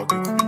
all do.